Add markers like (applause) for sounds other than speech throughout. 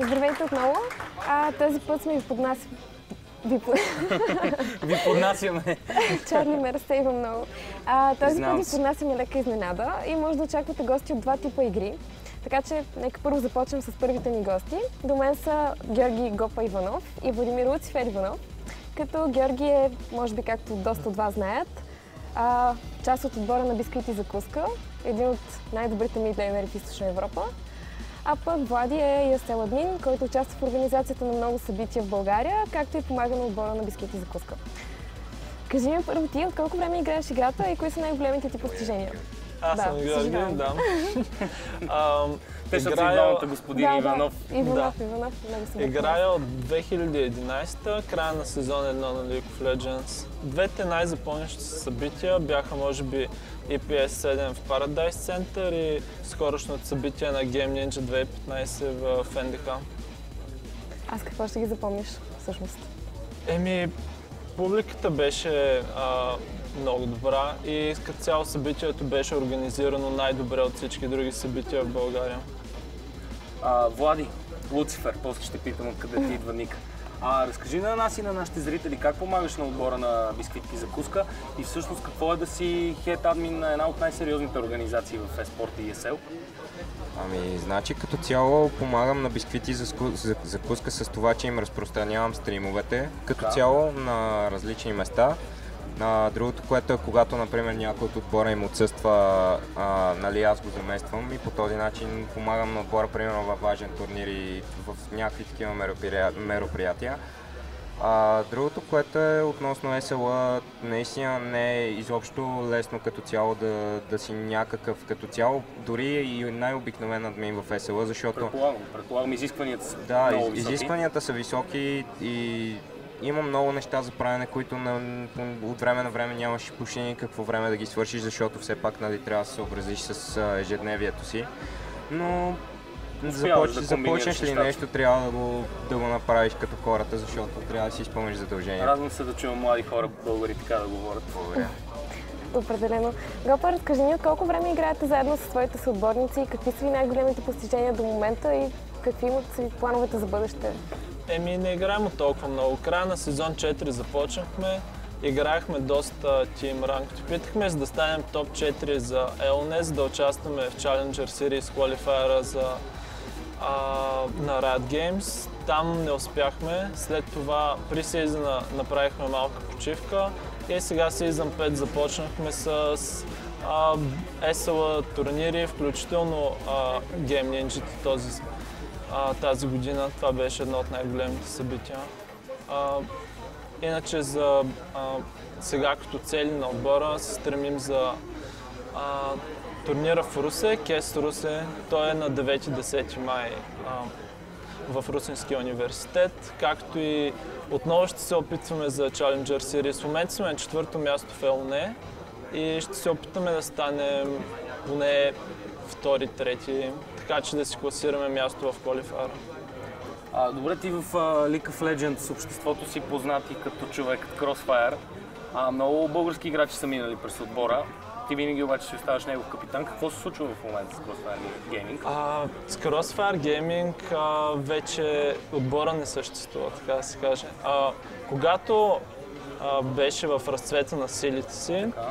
Здравейте отново. А, този път сме ви поднасяме. Ви. (laughs) Ви поднасяме. Чарли ме разсейва много. А, този Признавам път ви поднасяме лека изненада и може да очаквате гости от два типа игри. Така че нека първо започнем с първите ни гости. До мен са Георги Гопа Иванов и Владимир Луцифер Иванов. Като Георги е, може би както доста от вас знаят, а, част от отбора на бисквити закуска, един от най-добрите мидлейнери в Източна Европа. А пък Влади е ясел админ, който участва в организацията на много събития в България, както и помага на отбора на бисквити закуска. Кажи ми първо ти, от колко време играеш играта и кои са най-големите ти постижения? Аз Да, съм Георги, съжалявам. да. (laughs) Ам, Те са играя- двамата господин да, Иванов. Да, Иванов, Иванов, много Играя от 2011, края на сезон 1 на League of Legends. Двете най-запомнящи се събития бяха може би EPS 7 в Paradise Center и скорошното събитие на Game Ninja 2015 в NDK. Аз какво ще ги запомниш всъщност? Еми, публиката беше а, много добра и като цяло събитието беше организирано най-добре от всички други събития в България. А, Влади, Луцифер, после ще питам откъде ти идва Ник. А, разкажи на нас и на нашите зрители как помагаш на отбора на бисквитки за куска и всъщност какво е да си хед админ на една от най-сериозните организации в еспорт и ESL. Ами, значи като цяло помагам на бисквити за, закуска с това, че им разпространявам стримовете, като Така. цяло на различни места. А, другото, което е когато, например, някой от отбора им отсъства, а, нали, аз го замествам и по този начин помагам на отбора, примерно във важен турнир и в някакви такива мероприя- мероприятия. А, другото, което е относно SL, наистина не е изобщо лесно като цяло да, да си някакъв като цяло, дори и най-обикновен админ в SL, защото Предполагам, предполагам изискванията са да, много високи. изискванията са високи и има много неща за правене, които на, от време на време нямаш почти никакво време да ги свършиш, защото все пак нали, трябва да се съобразиш с а, ежедневието си. Но започ, да започнеш ли нещата. нещо, трябва да го, да го направиш като хората, защото трябва да си изпълниш задължението. Радвам се да чувам млади хора българи така да говорят. Благодаря. Определено. Гопа, разкажи ни от колко време играете заедно с своите съотборници и какви са ви най-големите постижения до момента и какви имат си плановете за бъдеще? Еми, не играем от толкова много. Края на сезон 4 започнахме. Играехме доста Team Rank. Опитахме се да станем топ 4 за LNS, да участваме в Challenger Series Qualifier за, а, на Riot Games. Там не успяхме. След това при сезона направихме малка почивка и сега сезон 5 започнахме с а, SL турнири, включително а, Game Ninja този а, тази година. Това беше едно от най-големите събития. А, иначе за а, сега като цели на отбора се стремим за а, турнира в Русе, Кес Русе. Той е на 9-10 май а, в Русинския университет, както и отново ще се опитваме за Challenger Series. В момента сме на четвърто място в ЛНЕ и ще се опитаме да станем поне втори, трети, така че да си класираме място в квалифара. А, добре, ти в а, League of Legends обществото си познати като човек от Crossfire. А, много български играчи са минали през отбора. Ти винаги обаче си оставаш негов капитан. Какво се случва в момента с Crossfire Gaming? А, с Crossfire Gaming а, вече отбора не съществува, така да се каже. А, когато а, беше в разцвета на силите си, Така.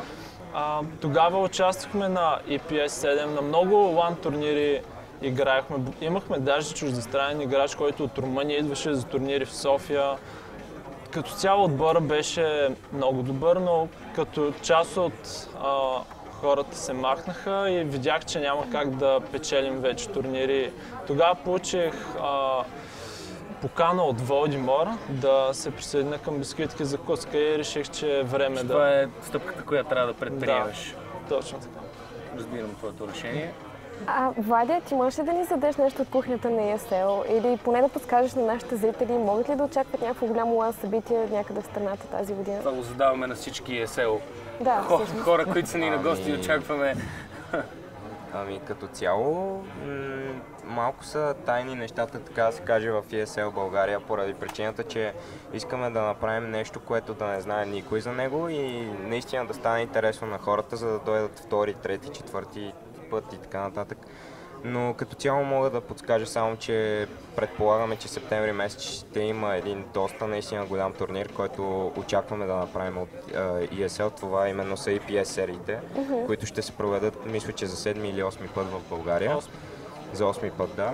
А, тогава участвахме на EPS 7, на много лан турнири играехме. Имахме даже чуждестранен играч, който от Румъния идваше за турнири в София. Като цяло отбора беше много добър, но като част от а, хората се махнаха и видях, че няма как да печелим вече турнири. Тогава получих а, покана от Волдимор да се присъединя към бисквитки за коска и реших, че е време да... Това е стъпката, която трябва да предприемеш. Точно така. Разбирам твоето решение. А, Владя, ти можеш ли да ни задеш нещо от кухнята на ESL или поне да подскажеш на нашите зрители, могат ли да очакват някакво голямо лан събитие някъде в страната тази година? Това го задаваме на всички ESL. Да, Хора, хора които са ни на гости, Ами- очакваме. Ами като цяло малко са тайни нещата, така да се каже, в ESL България, поради причината, че искаме да направим нещо, което да не знае никой за него и наистина да стане интересно на хората, за да дойдат втори, трети, четвърти път и така нататък. Но като цяло мога да подскажа само, че предполагаме, че септември месец ще има един доста наистина голям турнир, който очакваме да направим от е, ESL. Това именно са EPS сериите, които ще се проведат, мисля, че за 7 или 8 път в България. Осми. За 8 път, да.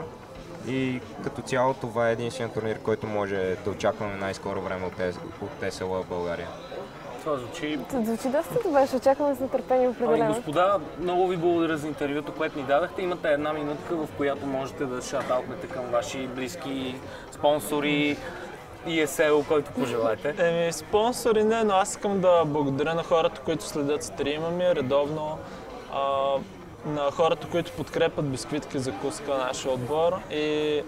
И като цяло това е единствен турнир, който може да очакваме най-скоро време от, от ESL в България. Това звучи Звучи доста добре, ще очакваме с нетърпение Ами, определено. господа, много ви благодаря за интервюто, което ни дадахте. Имате една минутка, в която можете да шатаутнете към ваши близки спонсори, ESL, който пожелаете. (laughs) Еми, спонсори не, но аз искам да благодаря на хората, които следят стрима ми редовно, а, на хората, които подкрепят бисквитки за куска нашия отбор и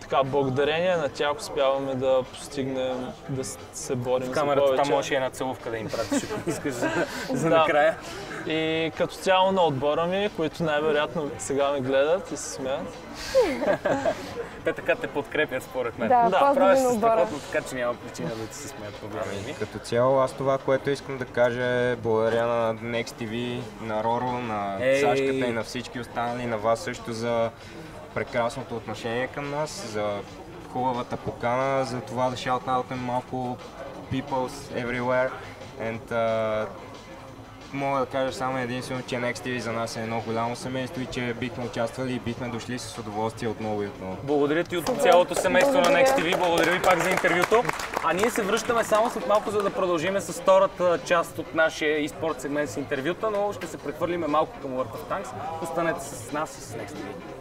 така, благодарение на тях успяваме да постигнем, да се борим В за камерата повече. там можеш и една целувка да им пратиш, ако (laughs) искаш за, за Да. накрая. И като цяло на отбора ми, които най-вероятно сега ме гледат и се смеят. (laughs) Те така те подкрепят, според мен. Да, Да, Правиш се страхотно, така че няма причина да ти се смеят по-голямо ми. Като цяло аз това, което искам да кажа е благодаря на Next TV, на Роро, на Ей! Сашката и на всички останали, на вас също за прекрасното отношение към нас, за хубавата покана, за това да шаутнаутнем малко peoples everywhere. And, uh, мога да кажа само единствено, че Next TV за нас е едно голямо семейство и че бихме участвали и бихме дошли с удоволствие отново и отново. Благодаря ти от цялото семейство на Благодаря. Next TV. Благодаря ви пак за интервюто. А ние се връщаме само след малко, за да продължим с втората част от нашия e-спорт сегмент с интервюта, но ще се прехвърлиме малко към World of Tanks. Останете с нас и с Next TV.